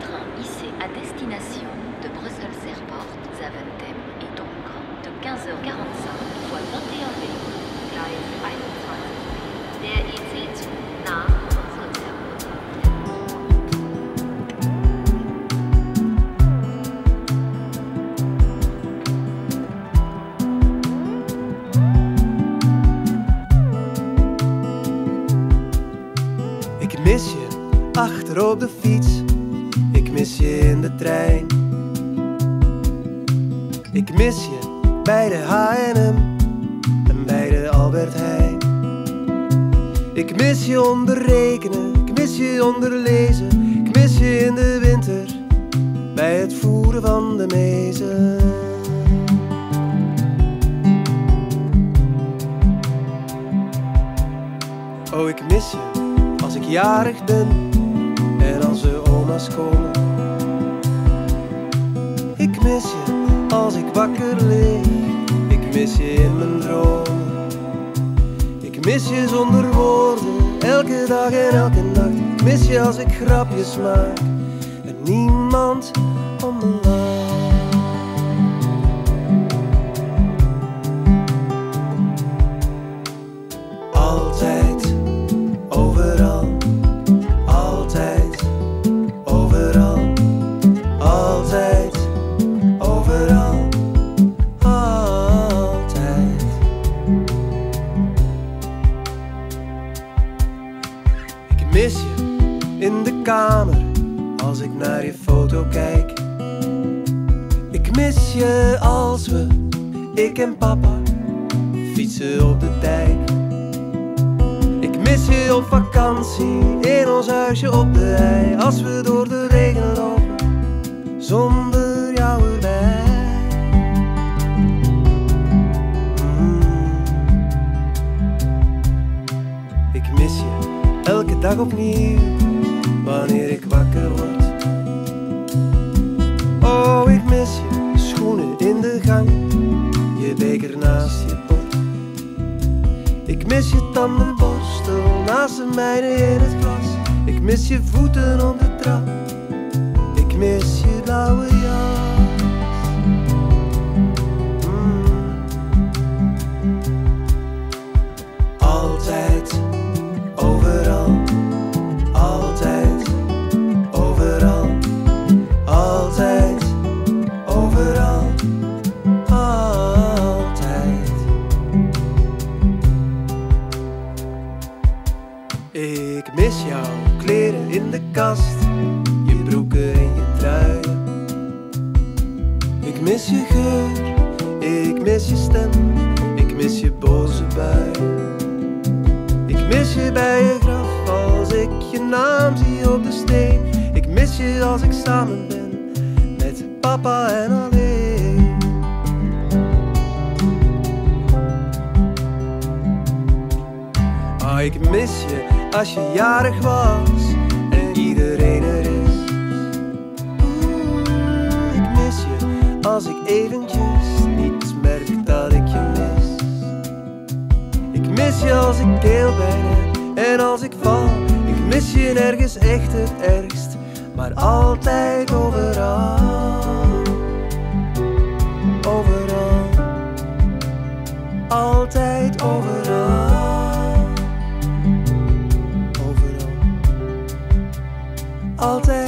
Train IC à destination de Brussels Airport, Zaventem et donc de 15h45 voie 21B, Gleis 21. Der IC zu nach achterop de fiets. Mis je in de trein. Ik mis je bij de H&M en bij de Albert Heijn. Ik mis je onder rekenen, ik mis je onder lezen. Ik mis je in de winter bij het voeren van de mezen. Oh, ik mis je als ik jarig ben en als de oma's komen. Mis je als ik wakker lig, ik mis je in mijn dromen. Ik mis je zonder woorden, elke dag en elke nacht. Ik mis je als ik grapjes maak en niemand om me. Kamer als ik naar je foto kijk. Ik mis je als we, ik en papa, fietsen op de dijk. Ik mis je op vakantie in ons huisje op de hei. Als we door de regen lopen, zonder jou erbij. Mm. Ik mis je elke dag opnieuw, wanneer ik wakker word. Oh, ik mis je schoenen in de gang, je beker naast je bord. Ik mis je tandenborstel naast de mijne in het glas. Ik mis je voeten op de trap. Ik mis je blauwe overal, altijd. Ik mis jouw kleren in de kast, je broeken en je truien. Ik mis je geur, ik mis je stem, ik mis je boze bui. Ik mis je bij je graf als ik je naam zie op de steen. Ik mis je als ik samen ben papa en alleen. Ah, ik mis je als je jarig was en iedereen er is. Ik mis je als ik eventjes niet merk dat ik je mis. Ik mis je als ik keelpijn heb en als ik val. Ik mis je nergens echt het ergst, maar altijd. Overal. Altijd overal. Overal. Altijd.